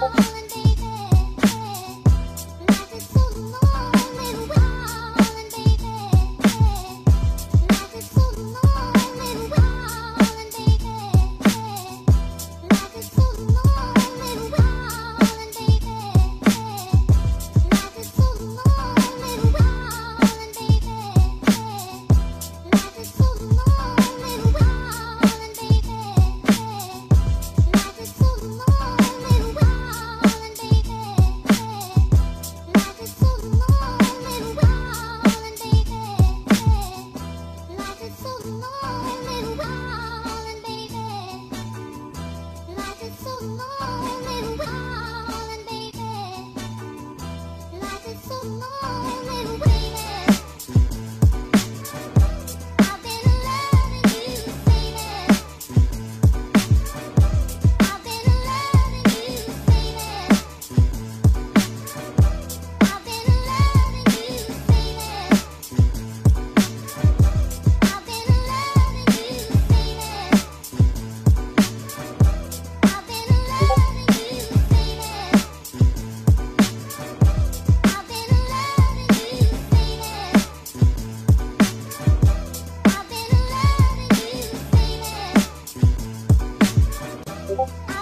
Bye. Thank you.